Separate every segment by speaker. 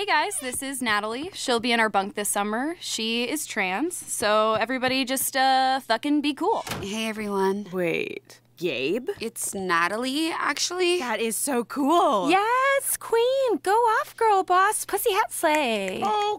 Speaker 1: Hey guys, this is Natalie. She'll be in our bunk this summer. She is trans, so everybody just uh fucking be cool.
Speaker 2: Hey everyone.
Speaker 3: Wait, Gabe?
Speaker 2: It's Natalie, actually.
Speaker 3: That is so cool.
Speaker 4: Yes, queen. Go off, girl boss. Pussy hat slay.
Speaker 3: Oh,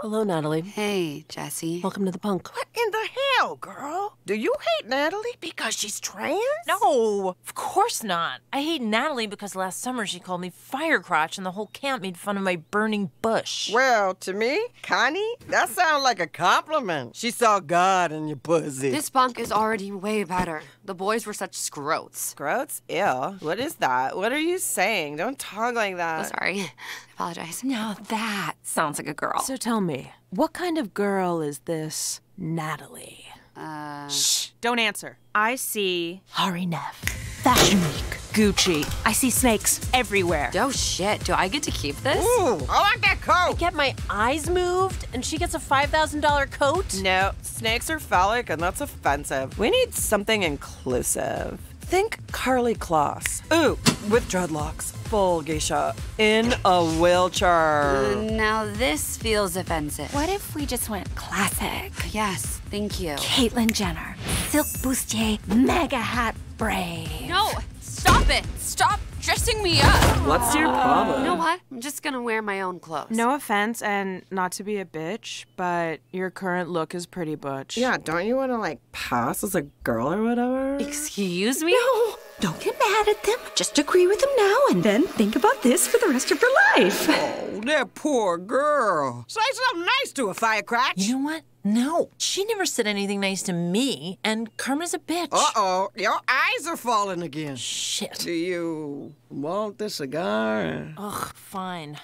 Speaker 5: Hello, Natalie.
Speaker 2: Hey, Jessi.
Speaker 5: Welcome to the punk.
Speaker 3: What in the hell, girl? Do you hate Natalie because she's trans?
Speaker 4: No, of course not. I hate Natalie because last summer she called me firecrotch and the whole camp made fun of my burning bush.
Speaker 6: Well, to me, Connie, that sounds like a compliment. She saw God in your pussy.
Speaker 2: This bunk is already way better. The boys were such scroats.
Speaker 3: Gross? Ew. What is that? What are you saying? Don't talk like
Speaker 2: Oh,
Speaker 3: that.
Speaker 2: sorry. I apologize.
Speaker 4: Now that sounds like a girl.
Speaker 5: So tell me, what kind of girl is this Natalie?
Speaker 2: Uh,
Speaker 3: Shh, don't answer. I see.
Speaker 5: Hari Nef, Fashion Week, Gucci. I see snakes everywhere.
Speaker 2: oh shit, do I get to keep this?
Speaker 6: Ooh, I like that coat.
Speaker 5: I Get my eyes moved, and she gets a $5,000 coat?
Speaker 3: No, snakes are phallic and that's offensive. We need something inclusive. Think Karlie Kloss. Ooh, with dreadlocks, full geisha, in a wheelchair.
Speaker 2: Now this feels offensive.
Speaker 4: What if we just went classic?
Speaker 2: Yes, thank you.
Speaker 4: Caitlyn Jenner, silk bustier, mega hat braid.
Speaker 2: No, stop it. Stop dressing me up.
Speaker 3: What's your problem?
Speaker 2: You know what? I'm just gonna wear my own clothes.
Speaker 7: No offense, and not to be a bitch, but your current look is pretty butch.
Speaker 3: Yeah, don't you want to like pass as a girl or whatever?
Speaker 2: Excuse me?
Speaker 8: No, don't get mad at them. Just agree with them now and then think about this for the rest of your life.
Speaker 6: Oh, that poor girl. Say something nice to her, Firecrotch.
Speaker 4: You know what? No, she never said anything nice to me, and Karma's a bitch.
Speaker 6: Uh-oh, your eyes are falling again.
Speaker 4: Shit.
Speaker 6: Do you want this cigar?
Speaker 4: Ugh, fine.